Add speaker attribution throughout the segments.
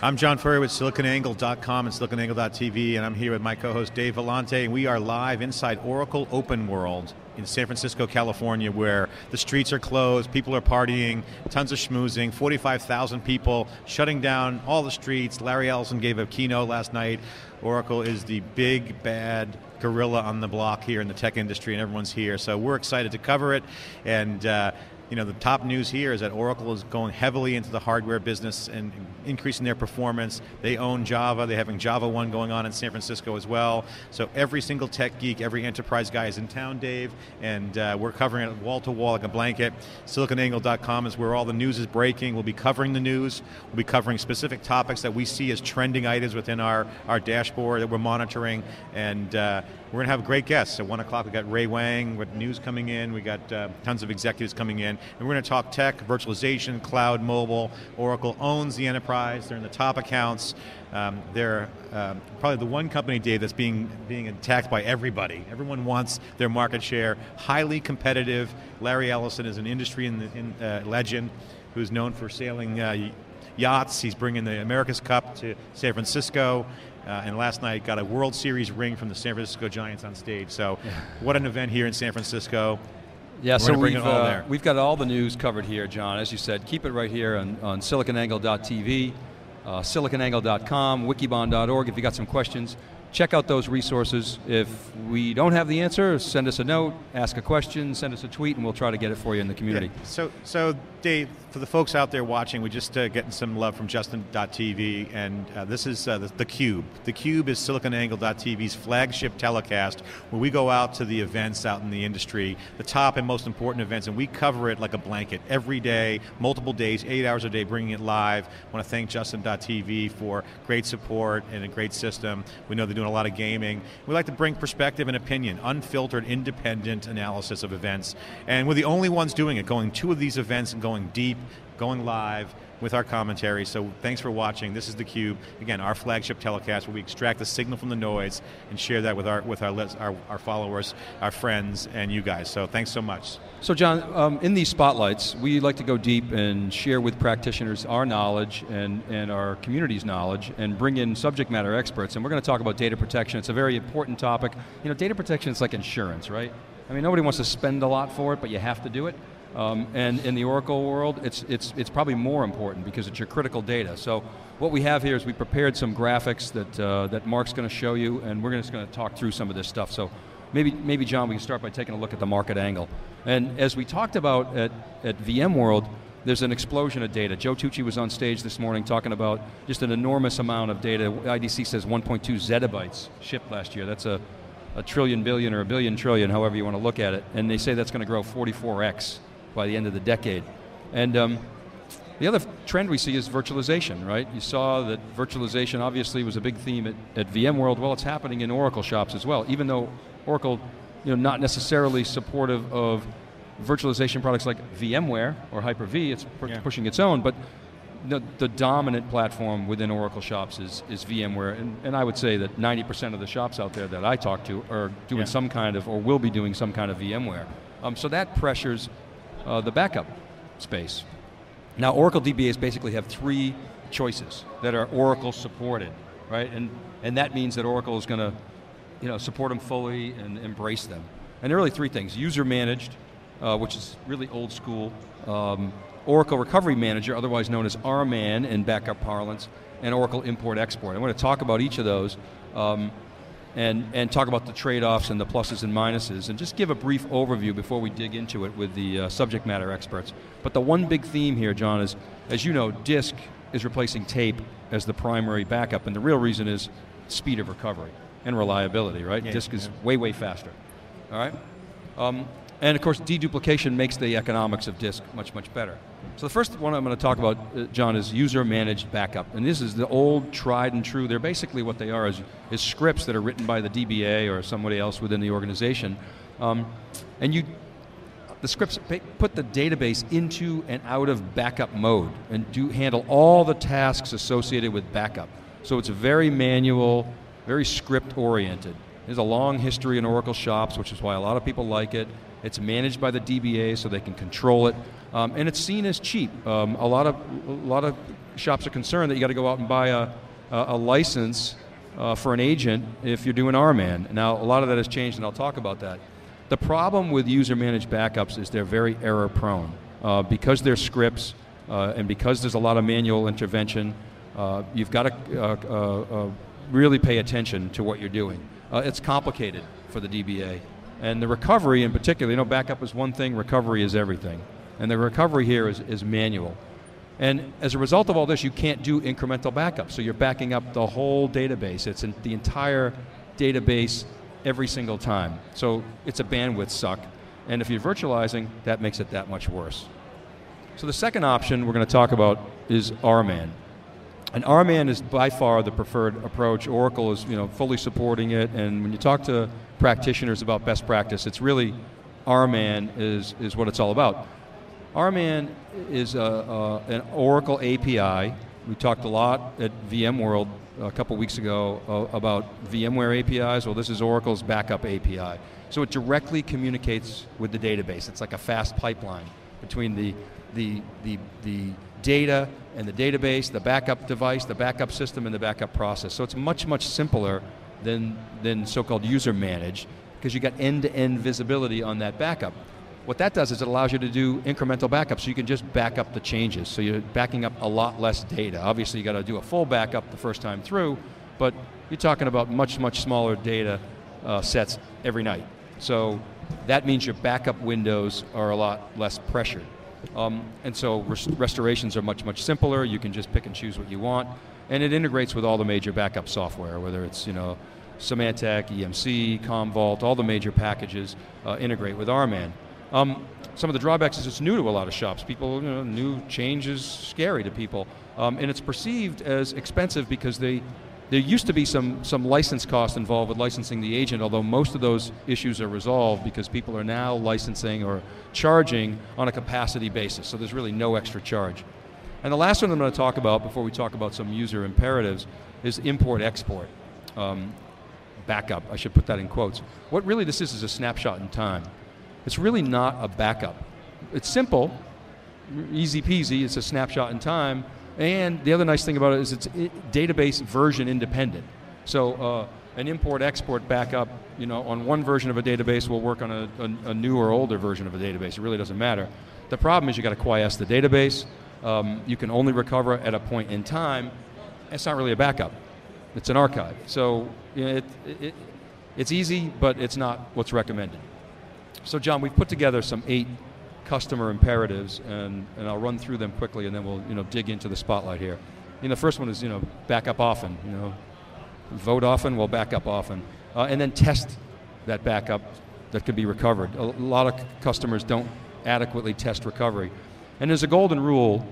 Speaker 1: I'm John Furrier with SiliconAngle.com and SiliconAngle.tv, and I'm here with my co-host Dave Vellante, and we are live inside Oracle Open World in San Francisco, California, where the streets are closed, people are partying, tons of schmoozing, 45,000 people shutting down all the streets. Larry Ellison gave a keynote last night. Oracle is the big bad gorilla on the block here in the tech industry, and everyone's here. So we're excited to cover it, and. Uh, you know, the top news here is that Oracle is going heavily into the hardware business and increasing their performance. They own Java. They're having Java One going on in San Francisco as well. So every single tech geek, every enterprise guy is in town, Dave, and uh, we're covering it wall to wall like a blanket. SiliconAngle.com is where all the news is breaking. We'll be covering the news. We'll be covering specific topics that we see as trending items within our, our dashboard that we're monitoring, and uh, we're going to have great guests. At 1 o'clock, we got Ray Wang with news coming in. We got uh, tons of executives coming in. And we're going to talk tech, virtualization, cloud, mobile. Oracle owns the enterprise. They're in the top accounts. Um, they're um, probably the one company, Dave, that's being, being attacked by everybody. Everyone wants their market share. Highly competitive. Larry Ellison is an industry in the, in, uh, legend who's known for sailing uh, yachts. He's bringing the America's Cup to San Francisco. Uh, and last night got a World Series ring from the San Francisco Giants on stage. So, what an event here in San Francisco.
Speaker 2: Yeah, We're so we've, uh, we've got all the news covered here, John. As you said, keep it right here on, on siliconangle.tv, uh, siliconangle.com, wikibon.org if you got some questions check out those resources. If we don't have the answer, send us a note, ask a question, send us a tweet, and we'll try to get it for you in the community.
Speaker 1: Yeah. So, so Dave, for the folks out there watching, we're just uh, getting some love from Justin.tv, and uh, this is uh, the, the, Cube. The Cube is SiliconAngle.tv's flagship telecast where we go out to the events out in the industry, the top and most important events, and we cover it like a blanket every day, multiple days, eight hours a day, bringing it live. I want to thank Justin.tv for great support and a great system. We know they're doing a lot of gaming. We like to bring perspective and opinion, unfiltered, independent analysis of events. And we're the only ones doing it, going to of these events and going deep, going live with our commentary. So thanks for watching. This is theCUBE. Again, our flagship telecast where we extract the signal from the noise and share that with our with our our, our followers, our friends, and you guys. So thanks so much.
Speaker 2: So John, um, in these spotlights, we like to go deep and share with practitioners our knowledge and, and our community's knowledge and bring in subject matter experts. And we're going to talk about data protection. It's a very important topic. You know, data protection is like insurance, right? I mean, nobody wants to spend a lot for it, but you have to do it. Um, and in the Oracle world, it's, it's, it's probably more important because it's your critical data. So what we have here is we prepared some graphics that, uh, that Mark's going to show you, and we're just going to talk through some of this stuff. So maybe, maybe John, we can start by taking a look at the market angle. And as we talked about at, at VMworld, there's an explosion of data. Joe Tucci was on stage this morning talking about just an enormous amount of data. IDC says 1.2 zettabytes shipped last year. That's a, a trillion billion or a billion trillion, however you want to look at it. And they say that's going to grow 44x by the end of the decade. And um, the other trend we see is virtualization, right? You saw that virtualization obviously was a big theme at, at VMworld. Well, it's happening in Oracle shops as well, even though Oracle, you know, not necessarily supportive of virtualization products like VMware or Hyper-V, it's yeah. pushing its own, but the, the, dominant platform within Oracle shops is, is VMware, and, and I would say that 90% of the shops out there that I talk to are doing yeah. some kind of, or will be doing some kind of VMware. Um, so that pressures uh, the backup space. Now, Oracle DBAs basically have three choices that are Oracle supported, right? And, and that means that Oracle is going to you know, support them fully and embrace them. And there are really three things. User managed, uh, which is really old school. Um, Oracle Recovery Manager, otherwise known as RMAN in backup parlance, and Oracle Import Export. I want to talk about each of those. Um, and, and talk about the trade-offs and the pluses and minuses, and just give a brief overview before we dig into it with the uh, subject matter experts. But the one big theme here, John, is, as you know, disk is replacing tape as the primary backup, and the real reason is speed of recovery and reliability, right? Yeah, disk is way, way faster, all right? Um, and of course, deduplication makes the economics of disk much, much better. So the first one I'm going to talk about, uh, John, is user-managed backup. And this is the old, tried and true. They're basically what they are is, is scripts that are written by the DBA or somebody else within the organization. Um, and you, the scripts put the database into and out of backup mode and do handle all the tasks associated with backup. So it's very manual, very script-oriented. There's a long history in Oracle shops, which is why a lot of people like it. It's managed by the DBA so they can control it, um, and it's seen as cheap. Um, a lot of a lot of shops are concerned that you got to go out and buy a, a, a license uh, for an agent if you're doing RMAN. Now, a lot of that has changed, and I'll talk about that. The problem with user managed backups is they're very error prone. Uh, because they're scripts uh, and because there's a lot of manual intervention, uh, you've got to uh, uh, really pay attention to what you're doing. it's complicated for the DBA. And the recovery in particular, you know, backup is one thing, recovery is everything. And the recovery here is, is manual. And as a result of all this, you can't do incremental backup. So you're backing up the whole database. It's the entire database every single time. So it's a bandwidth suck. And if you're virtualizing, that makes it that much worse. So the second option we're going to talk about is RMAN. And RMAN is by far the preferred approach. Oracle is you know, fully supporting it. And when you talk to practitioners about best practice, it's really RMAN is, is what it's all about. RMAN is a, a, an Oracle API. We talked a lot at VMworld a couple weeks ago uh, about VMware APIs. Well, this is Oracle's backup API. So it directly communicates with the database. It's like a fast pipeline between the, the, the, the data and the database, the backup device, the backup system, and the backup process. So it's much, much simpler than, than so-called user managed because you got end-to-end visibility on that backup. What that does is it allows you to do incremental backups, so you can just back up the changes. So you're backing up a lot less data. Obviously, you got to do a full backup the first time through, but you're talking about much, much smaller data uh, sets every night. So that means your backup windows are a lot less pressured. Um, and so res- restorations are much, much simpler. You can just pick and choose what you want. And it integrates with all the major backup software, whether it's, you know, Symantec, EMC, Commvault, all the major packages uh, integrate with RMAN. Um, some of the drawbacks is it's new to a lot of shops. People, you know, new change is scary to people. Um, and it's perceived as expensive because they there used to be some, some license cost involved with licensing the agent, although most of those issues are resolved because people are now licensing or charging on a capacity basis. So there's really no extra charge. And the last one I'm going to talk about before we talk about some user imperatives is import export. Um, backup, I should put that in quotes. What really this is is a snapshot in time. It's really not a backup. It's simple, easy peasy, it's a snapshot in time, and the other nice thing about it is it's database version independent. So uh, an import-export backup, you know, on one version of a database will work on a, a, a, new or older version of a database. It really doesn't matter. The problem is you got to quiesce the database. Um, you can only recover at a point in time. It's not really a backup. It's an archive. So you know, it, it, it's easy, but it's not what's recommended. So John, we've put together some eight customer imperatives, and, and I'll run through them quickly, and then we'll you know dig into the spotlight here. You know, the first one is you know back up often. You know, vote often, well back up often, uh, and then test that backup that can be recovered. A lot of customers don't adequately test recovery, and there's a golden rule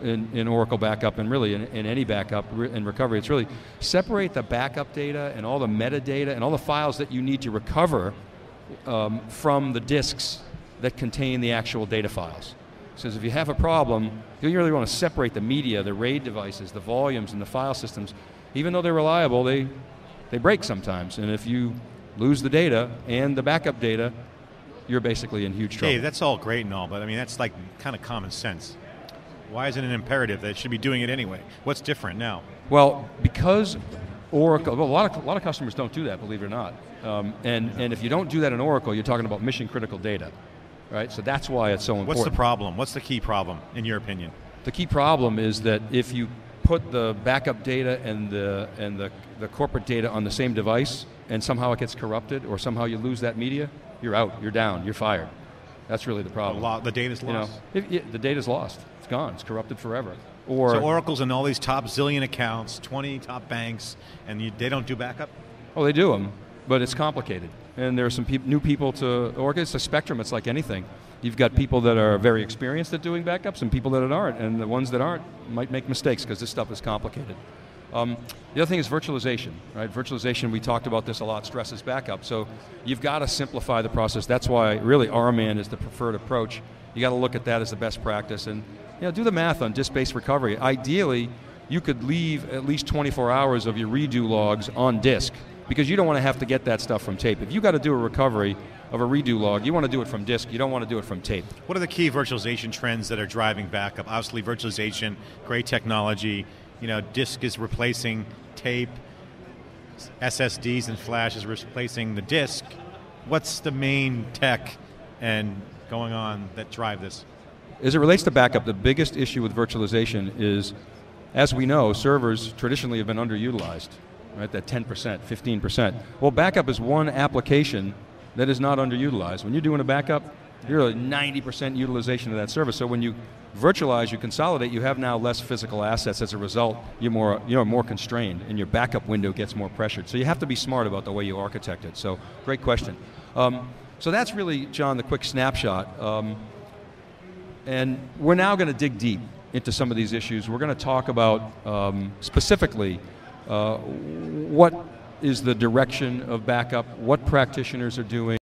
Speaker 2: in, in Oracle backup and really in, in any backup and recovery. It's really separate the backup data and all the metadata and all the files that you need to recover um, from the disks that contain the actual data files. Says if you have a problem, you really want to separate the media, the RAID devices, the volumes, and the file systems. Even though they're reliable, they, they break sometimes. And if you lose the data and the backup data, you're basically in huge trouble.
Speaker 1: Hey, that's all great and all, but I mean, that's like kind of common sense. Why isn't it an imperative that it should be doing it anyway? What's different now?
Speaker 2: Well, because Oracle, well, a lot of, a lot of customers don't do that, believe it or not. Um, and, and if you don't do that in Oracle, you're talking about mission critical data right? So that's why it's so important.
Speaker 1: What's the problem? What's the key problem, in your opinion?
Speaker 2: The key problem is that if you put the backup data and the and the, the corporate data on the same device, and somehow it gets corrupted, or somehow you lose that media, you're out, you're down, you're fired. That's really the problem.
Speaker 1: Lo- the data's lost.
Speaker 2: You know, if, if, the data's lost. It's gone. It's corrupted forever.
Speaker 1: Or so Oracle's in all these top zillion accounts, 20 top banks, and you, they don't do backup.
Speaker 2: Oh, they do them, but it's complicated and there are some pe- new people to work. It's a spectrum. It's like anything. You've got people that are very experienced at doing backups, and people that aren't, and the ones that aren't might make mistakes because this stuff is complicated. Um, the other thing is virtualization, right? Virtualization, we talked about this a lot, stresses backup. So you've got to simplify the process. That's why really RMAN is the preferred approach. You got to look at that as the best practice and you know, do the math on disk-based recovery. Ideally, you could leave at least 24 hours of your redo logs on disk because you don't want to have to get that stuff from tape. If you got to do a recovery of a redo log, you want to do it from disk. You don't want to do it from tape.
Speaker 1: What are the key virtualization trends that are driving backup? Obviously, virtualization, great technology. You know, disk is replacing tape. SSDs and flash is replacing the disk. What's the main tech and going on that drive this?
Speaker 2: As it relates to backup, the biggest issue with virtualization is, as we know, servers traditionally have been underutilized, right? That 10%, 15%. Well, backup is one application that is not underutilized. When you're doing a backup, you're at 90% utilization of that service. So when you virtualize, you consolidate, you have now less physical assets. As a result, you're more, you're more constrained and your backup window gets more pressured. So you have to be smart about the way you architect it. So great question. Um, so that's really, John, the quick snapshot. Um, and we're now going to dig deep into some of these issues. We're going to talk about um, specifically Uh, what is the direction of backup, what practitioners are doing.